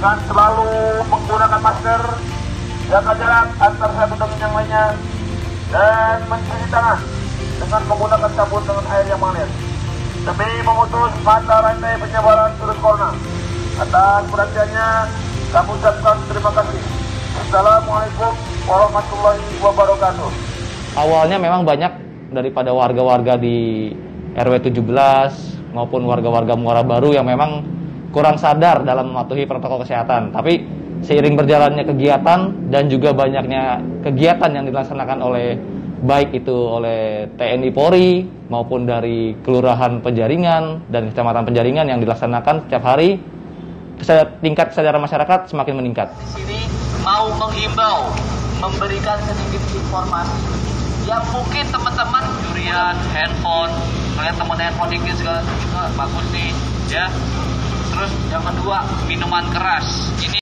dengan selalu menggunakan masker, jaga jarak antar satu dengan yang lainnya, dan mencuci tangan dengan menggunakan sabun dengan air yang mengalir demi memutus mata rantai penyebaran virus corona. Atas perhatiannya, kami ucapkan terima kasih. Assalamualaikum warahmatullahi wabarakatuh. Awalnya memang banyak daripada warga-warga di RW 17 maupun warga-warga Muara Baru yang memang kurang sadar dalam mematuhi protokol kesehatan. Tapi seiring berjalannya kegiatan dan juga banyaknya kegiatan yang dilaksanakan oleh baik itu oleh TNI Polri maupun dari Kelurahan Penjaringan dan Kecamatan Penjaringan yang dilaksanakan setiap hari tingkat kesadaran masyarakat semakin meningkat. Di sini mau menghimbau, memberikan sedikit informasi yang mungkin teman-teman curian handphone, kalian teman handphone dikit juga, juga bagus nih, ya. Terus yang kedua minuman keras, ini